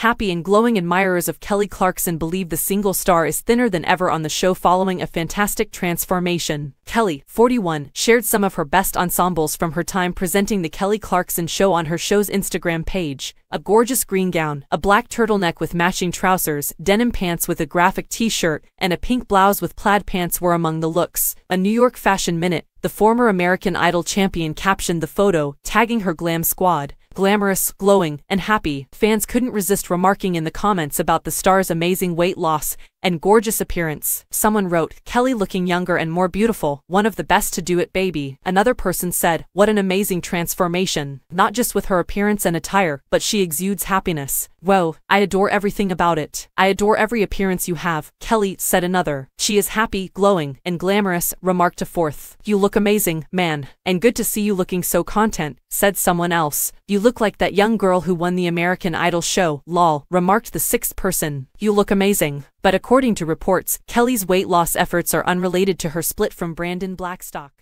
happy and glowing admirers of Kelly Clarkson believe the single star is thinner than ever on the show following a fantastic transformation. Kelly, 41, shared some of her best ensembles from her time presenting the Kelly Clarkson show on her show's Instagram page. A gorgeous green gown, a black turtleneck with matching trousers, denim pants with a graphic t-shirt, and a pink blouse with plaid pants were among the looks. A New York Fashion Minute, the former American Idol champion captioned the photo, tagging her glam squad glamorous, glowing, and happy. Fans couldn't resist remarking in the comments about the star's amazing weight loss and gorgeous appearance. Someone wrote, Kelly looking younger and more beautiful, one of the best to do it baby. Another person said, what an amazing transformation. Not just with her appearance and attire, but she exudes happiness. Whoa, I adore everything about it. I adore every appearance you have, Kelly, said another. She is happy, glowing, and glamorous, remarked a fourth. You look amazing, man. And good to see you looking so content, said someone else. You look like that young girl who won the American Idol show, lol, remarked the sixth person. You look amazing. But according to reports, Kelly's weight loss efforts are unrelated to her split from Brandon Blackstock.